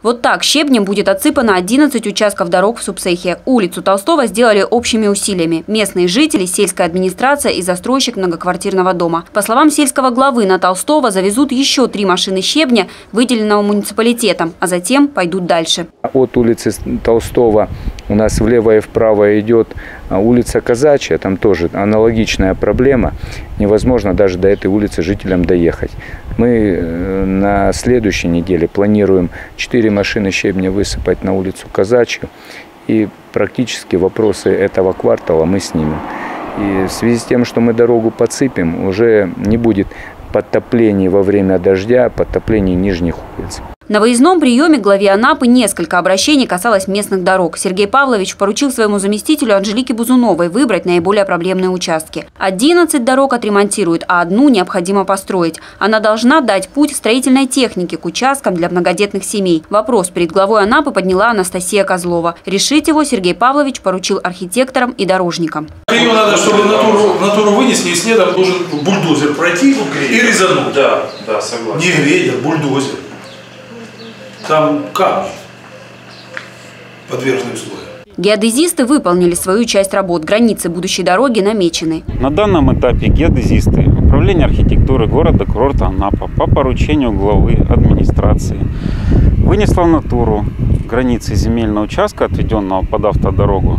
Вот так щебнем будет отсыпано 11 участков дорог в Субсехе. Улицу Толстого сделали общими усилиями. Местные жители, сельская администрация и застройщик многоквартирного дома. По словам сельского главы, на Толстого завезут еще три машины щебня, выделенного муниципалитетом, а затем пойдут дальше. От улицы Толстого у нас влево и вправо идет а, улица Казачья, там тоже аналогичная проблема. Невозможно даже до этой улицы жителям доехать. Мы э, на следующей неделе планируем 4 машины щебня высыпать на улицу Казачью. И практически вопросы этого квартала мы снимем. И в связи с тем, что мы дорогу подсыпем, уже не будет подтоплений во время дождя, подтоплений нижних улиц. На выездном приеме главе Анапы несколько обращений касалось местных дорог. Сергей Павлович поручил своему заместителю Анжелике Бузуновой выбрать наиболее проблемные участки. 11 дорог отремонтируют, а одну необходимо построить. Она должна дать путь строительной технике к участкам для многодетных семей. Вопрос перед главой Анапы подняла Анастасия Козлова. Решить его Сергей Павлович поручил архитекторам и дорожникам. Ее надо, чтобы натуру, натуру вынесли, и следом должен бульдозер пройти и резануть. Да, да, согласен. Не грейдер, бульдозер. Там камни под верхним слоем. Геодезисты выполнили свою часть работ. Границы будущей дороги намечены. На данном этапе геодезисты Управление архитектуры города-курорта Анапа по поручению главы администрации вынесла в натуру границы земельного участка, отведенного под автодорогу.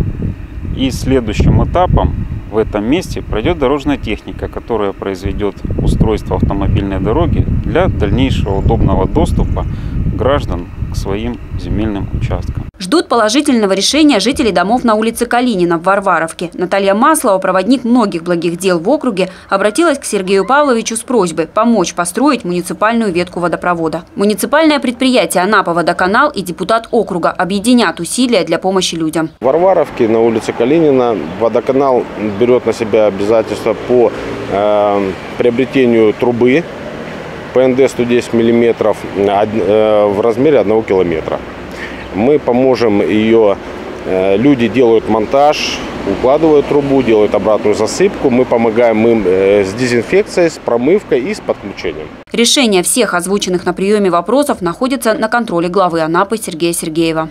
И следующим этапом в этом месте пройдет дорожная техника, которая произведет устройство автомобильной дороги для дальнейшего удобного доступа граждан к своим земельным участкам. Ждут положительного решения жителей домов на улице Калинина в Варваровке. Наталья Маслова, проводник многих благих дел в округе, обратилась к Сергею Павловичу с просьбой помочь построить муниципальную ветку водопровода. Муниципальное предприятие «Анапа-Водоканал» и депутат округа объединят усилия для помощи людям. В Варваровке на улице Калинина водоканал берет на себя обязательства по э, приобретению трубы ПНД 110 мм в размере 1 километра. Мы поможем ее, э, люди делают монтаж, укладывают трубу, делают обратную засыпку. Мы помогаем им э, с дезинфекцией, с промывкой и с подключением. Решение всех озвученных на приеме вопросов находится на контроле главы Анапы Сергея Сергеева.